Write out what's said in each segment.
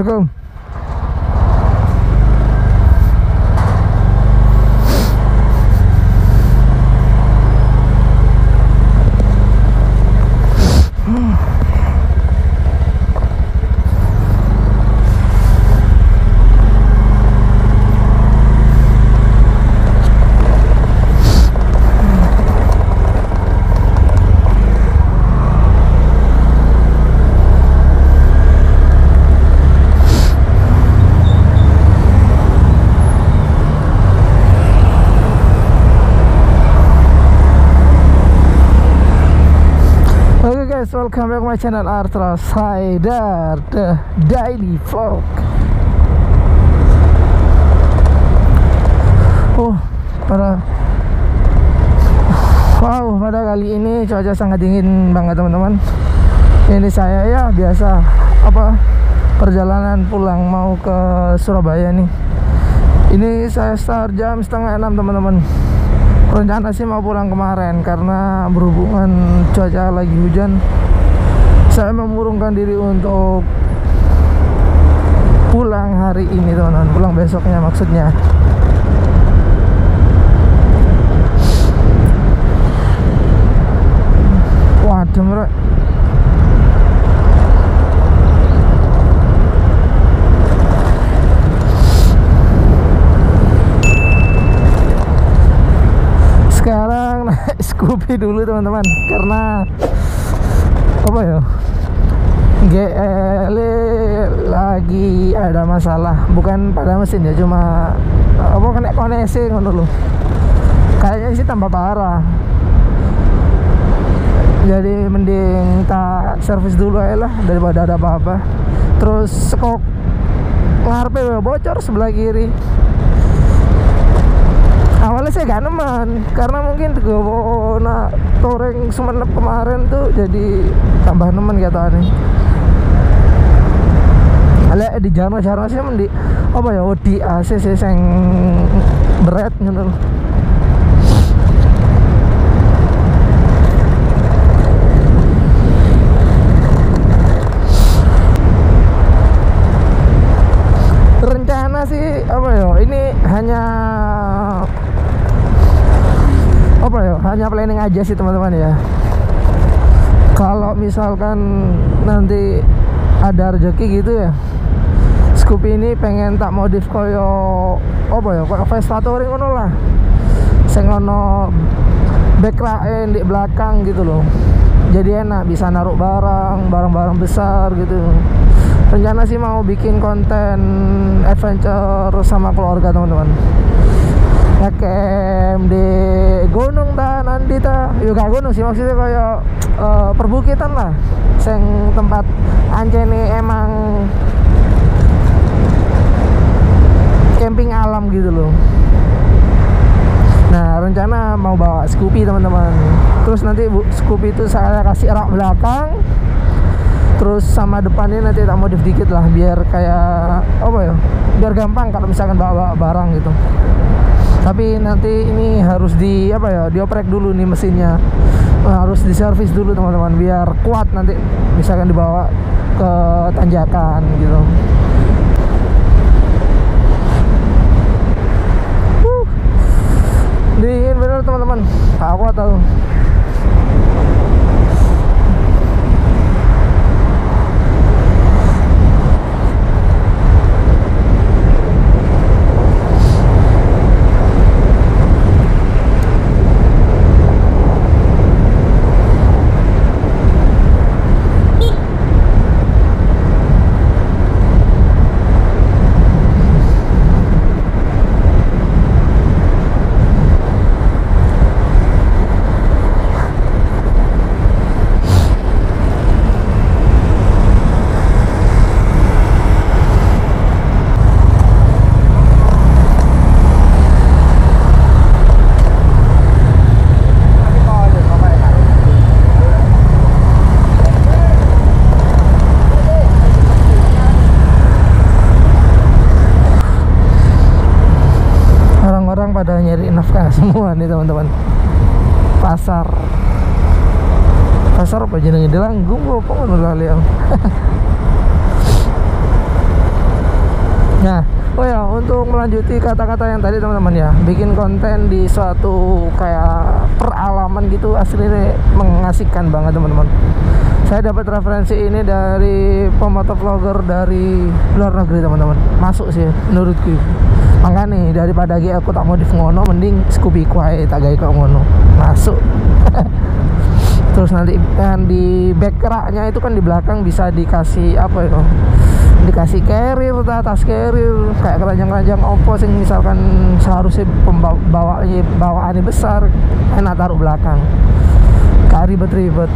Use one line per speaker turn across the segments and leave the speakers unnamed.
Let's. Welcome back my channel Artra Sider The Daily Vlog. Oh, pada Wow, pada kali ini cuaca sangat dingin banget teman-teman. Ini saya ya biasa Apa Perjalanan pulang mau ke Surabaya nih. Ini saya start jam setengah enam teman-teman. Rencana sih mau pulang kemarin karena berhubungan cuaca lagi hujan saya memurungkan diri untuk pulang hari ini teman-teman. Pulang besoknya maksudnya. Waduh bro. Sekarang naik Scoopy dulu teman-teman. Karena apa ya GL lagi ada masalah. Bukan pada mesin ya cuma apa kena koneksi ngono loh kayaknya sih tambah parah. Jadi mending tak servis dulu aja lah daripada ada apa-apa. Terus skok ngarepe bocor sebelah kiri. Awalnya saya gak neman karena mungkin gue nak toreng semenep kemarin tuh jadi tambah nemen kata nih Ale di jarno jarno sih mendi apa ya di AC sih sing berat loh. rencana sih apa ya ini hanya apa ya hanya planning aja sih teman-teman ya kalau misalkan nanti ada rezeki gitu ya Scoopy ini pengen tak modif koyo apa ya koyo Vespa touring ngono lah. Sing ono backlight di belakang gitu loh. Jadi enak bisa naruh barang barang-barang besar gitu. Rencana sih mau bikin konten adventure sama keluarga teman-teman. Ngecamp di gunung ta nanti ta. Yuk gak gunung sih maksudnya kayak eh, perbukitan lah. Sing tempat anjene emang camping alam gitu loh. Nah rencana mau bawa Scoopy teman-teman. Terus nanti bu, Scoopy itu saya kasih rak belakang. Terus sama depannya nanti tak modif dikit lah Biar kayak apa ya Biar gampang kalau misalkan bawa barang gitu. Tapi nanti ini harus di apa ya Dioprek dulu nih mesinnya. Nah, Harus diservis dulu teman-teman Biar kuat nanti misalkan dibawa ke tanjakan gitu teman-teman. Aku tahu orang pada nafkah semua nih teman-teman. Pasar. Pasar apa jenenge? Delanggung apa ngono lali Nah, oh ya untuk melanjuti kata-kata yang tadi teman-teman ya, bikin konten di suatu kayak peralaman gitu aslinya mengasihkan banget teman-teman. Saya dapat referensi ini dari pemoto vlogger dari luar negeri teman-teman. Masuk sih menurutku. Makanya daripada gue aku tak modif ngono, mending Scooby Kwai tak gaya kok ngono. Masuk. Terus nanti kan di back raknya itu kan di belakang bisa dikasih apa ya? dikasih carrier tas carrier kayak keranjang-keranjang opo sing misalkan seharusnya pembawa bawaannya besar enak taruh belakang kayak ribet-ribet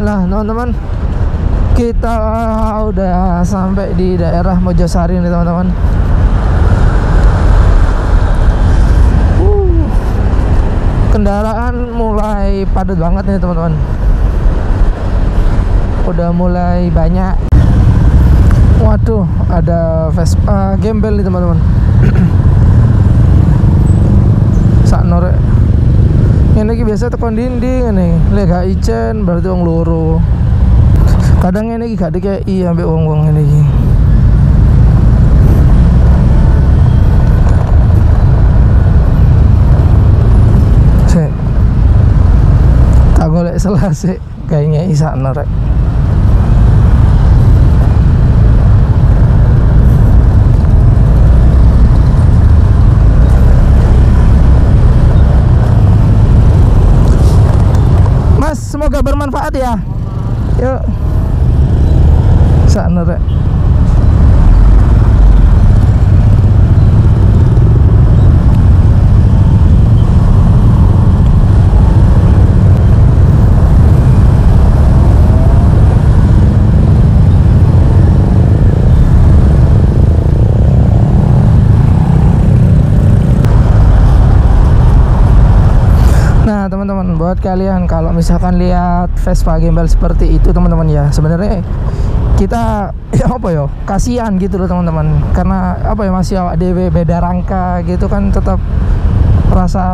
teman-teman kita udah sampai di daerah Mojosari nih teman-teman. Uh, kendaraan mulai padat banget nih teman-teman. Udah mulai banyak. Waduh ada Vespa gembel nih teman-teman. Sak norek ini biasa tekan dinding ini. Lega icen berarti wong loro. Kadang ini gak dikei ambek wong-wong ini Sik. tak golek selasi kayaknya isa norek semoga bermanfaat ya. Yuk. Sana rek Nah teman-teman buat kalian kalau misalkan lihat Vespa gimbal seperti itu teman-teman ya sebenarnya kita ya apa ya kasihan gitu loh teman-teman. Karena apa ya masih awak dewe beda rangka gitu kan tetap rasa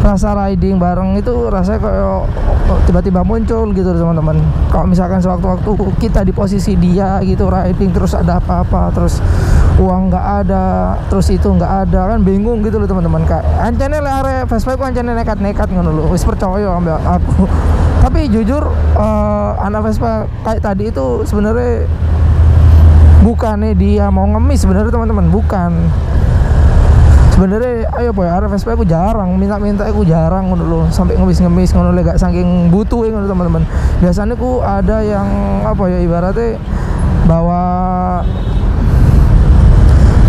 rasa riding bareng itu rasanya kayak tiba-tiba muncul gitu teman-teman. Kalau misalkan sewaktu-waktu kita di posisi dia gitu riding terus ada apa-apa terus uang nggak ada terus itu nggak ada kan bingung gitu loh teman-teman. Kak le are Vespa ku ancene nekat-nekat ngono lho. Wis percaya ambil aku. Tapi jujur uh, anak Vespa kayak tadi itu sebenarnya bukannya dia mau ngemis sebenarnya teman-teman. Bukan sebenarnya ayo arah Vespa aku jarang minta-minta aku jarang ngono lho. Sampai ngemis-ngemis ngono gak saking butuh ngono teman-teman. Biasanya aku ada yang apa ya ibaratnya bawa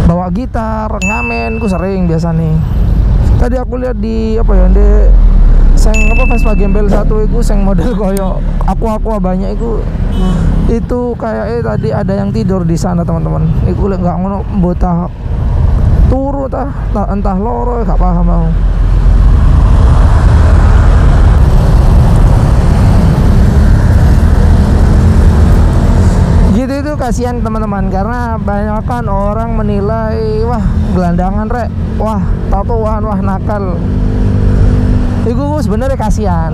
bawa gitar ngamen ku sering biasa nih tadi aku lihat di apa ya di seng apa Vespa Gembel satu itu seng model koyo aku aku banyak itu itu kayak eh tadi ada yang tidur di sana teman-teman. Itu nggak ngono botah turu tah entah loro gak paham mau gitu itu kasihan teman-teman karena banyak kan orang menilai wah gelandangan rek. Wah tatoan wah nakal. Itu sebenarnya kasihan.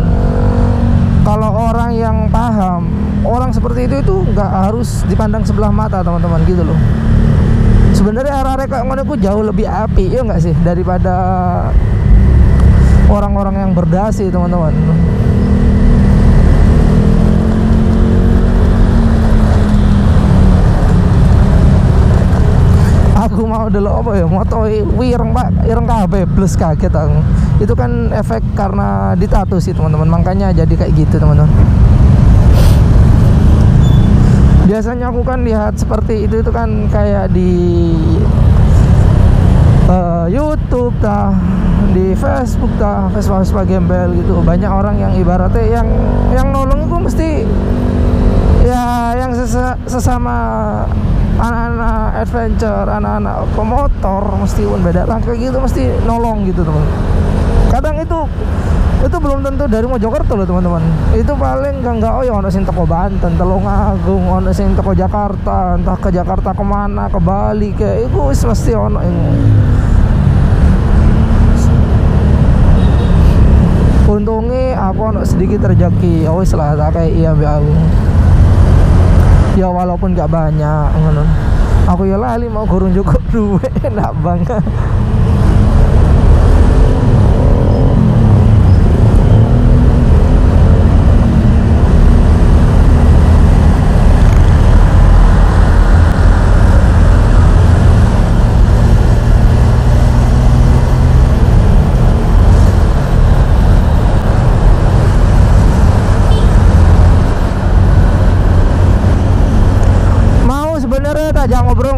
Kalau orang yang paham orang seperti itu itu nggak harus dipandang sebelah mata teman-teman gitu loh sebenarnya arah-arah kayak ngono jauh lebih api ya nggak sih? Daripada orang-orang yang berdasi teman-teman. Aku mau dulu apa ya? Moto wireng pak ireng kabeh plus kaget itu kan efek karena ditato sih teman-teman. Makanya jadi kayak gitu teman-teman biasanya aku kan lihat seperti itu itu kan kayak di uh, YouTube dah di Facebook dah Vespa Vespa gembel gitu. Banyak orang yang ibaratnya yang yang nolong itu mesti ya yang sesama anak-anak adventure anak-anak pemotor mesti pun beda. Langkah gitu mesti nolong gitu teman. Kadang itu itu belum tentu dari Mojokerto loh teman-teman. Itu paling gak nggak oh ya ono sing teko Banten Telungagung ono sing teko Jakarta entah ke Jakarta ke mana ke Bali ke itu mesti ono yang untungnya aku ono sedikit rezeki. Oh lah tak kayak iya aku ya walaupun gak banyak ngono. Aku ya lali mau gurung cukup duit enak banget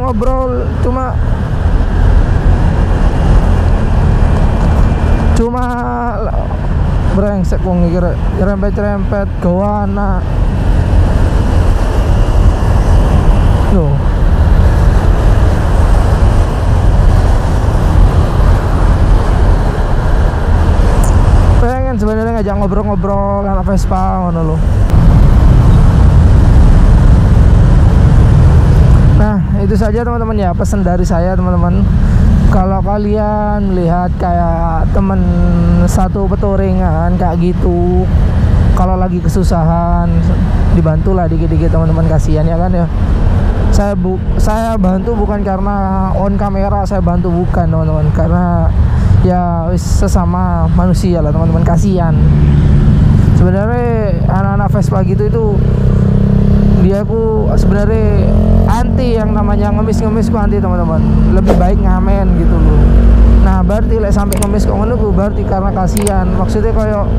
ngobrol cuma cuma brengsek wong kira rempet-rempet gawana loh pengen sebenarnya ngajak ngobrol-ngobrol anak Vespa ngono loh itu saja teman-teman. Ya pesan dari saya teman-teman. Kalau kalian melihat kayak temen satu peturingan kayak gitu. Kalau lagi kesusahan dibantulah dikit-dikit teman-teman kasihan ya kan ya? Saya bu saya bantu bukan karena on kamera saya bantu bukan teman-teman. Karena ya sesama manusia lah teman-teman kasihan. Sebenarnya anak-anak Vespa gitu itu dia ku sebenarnya anti yang namanya ngemis-ngemis anti teman-teman. Lebih baik ngamen gitu loh berarti lek sampai ngemis kok ngono berarti karena kasihan. Maksudnya kayak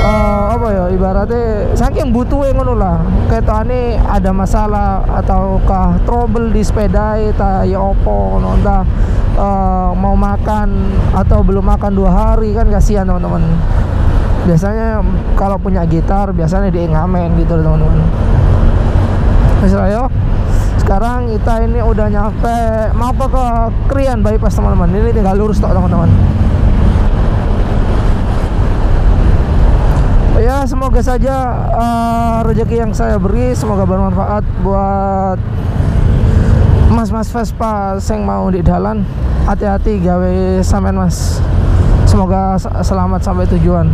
uh, apa ya ibaratnya saking butuh ngono lah. Ketane ada masalah ataukah trouble di sepeda ta ya opo ngono entah uh, mau makan atau belum makan dua hari kan kasihan teman-teman. Biasanya kalau punya gitar biasanya dia ngamen gitu teman-teman. Misalnya yuk sekarang kita ini udah nyampe mau ke, Krian bypass teman-teman. Ini tinggal lurus tok teman-teman. Ya semoga saja uh, rezeki yang saya beri semoga bermanfaat buat mas-mas Vespa yang mau di jalan hati-hati gawe samen mas. Semoga selamat sampai tujuan